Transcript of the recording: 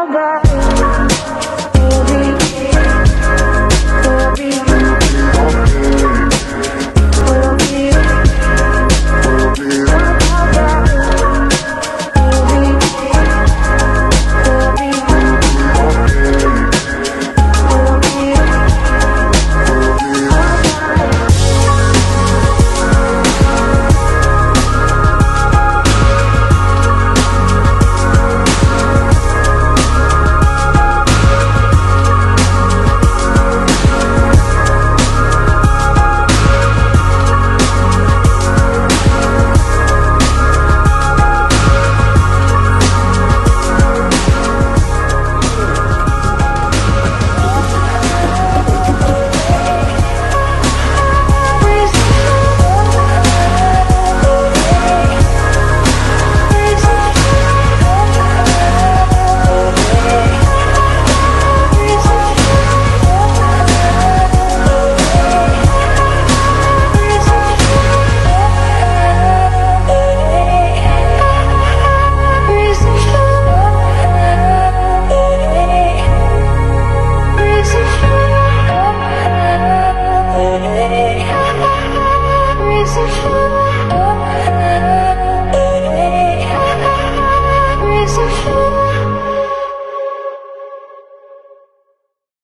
alright.